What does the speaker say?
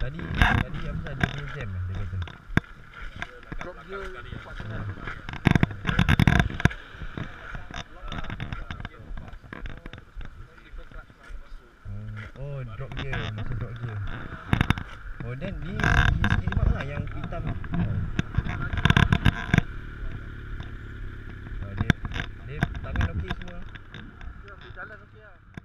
Tadi tadi apa tadi dia jam dia kata. Drop je hmm, Oh, drop gear masa drop gear. Oh, then ni sikit mak lah yang hitam. Oh. Dia, dia tangan okey semua. Ya, dia jalan okey lah.